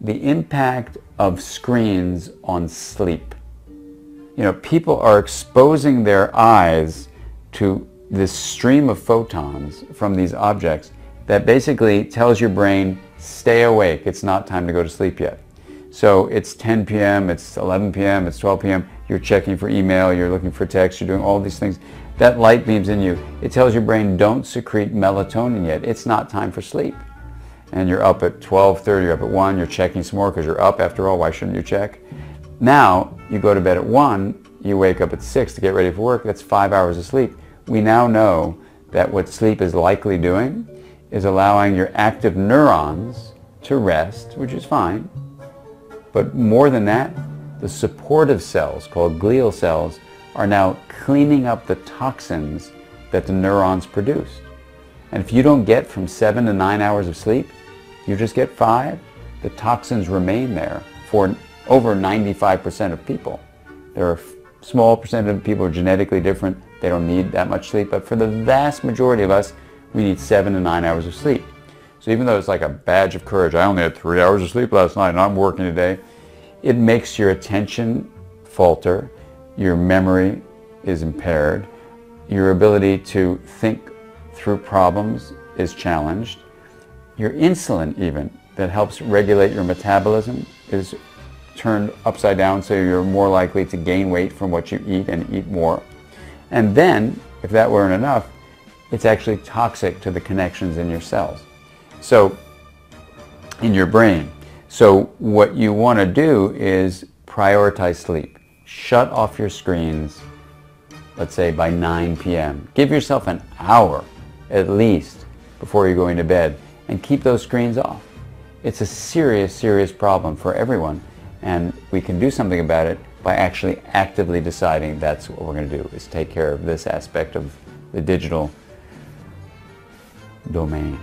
the impact of screens on sleep. You know, people are exposing their eyes to this stream of photons from these objects that basically tells your brain, stay awake, it's not time to go to sleep yet. So it's 10 p.m., it's 11 p.m., it's 12 p.m., you're checking for email, you're looking for text, you're doing all these things. That light beams in you. It tells your brain, don't secrete melatonin yet. It's not time for sleep. And you're up at 12.30, you're up at 1, you're checking some more because you're up after all, why shouldn't you check? Now, you go to bed at 1, you wake up at 6 to get ready for work, that's five hours of sleep. We now know that what sleep is likely doing is allowing your active neurons to rest, which is fine. But more than that, the supportive cells, called glial cells, are now cleaning up the toxins that the neurons produce. And if you don't get from seven to nine hours of sleep, you just get five, the toxins remain there for over 95% of people. There are small percentage of people who are genetically different. They don't need that much sleep. But for the vast majority of us, we need seven to nine hours of sleep. So even though it's like a badge of courage, I only had three hours of sleep last night and I'm working today, it makes your attention falter, your memory is impaired, your ability to think through problems is challenged, your insulin even that helps regulate your metabolism is turned upside down so you're more likely to gain weight from what you eat and eat more. And then, if that weren't enough, it's actually toxic to the connections in your cells. So, in your brain. So what you want to do is prioritize sleep. Shut off your screens, let's say by 9 p.m. Give yourself an hour at least before you're going to bed and keep those screens off. It's a serious, serious problem for everyone and we can do something about it by actually actively deciding that's what we're going to do is take care of this aspect of the digital domain.